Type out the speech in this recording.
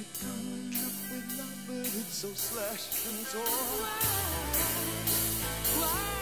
keep coming up with love, but it's so slashed and torn. Why?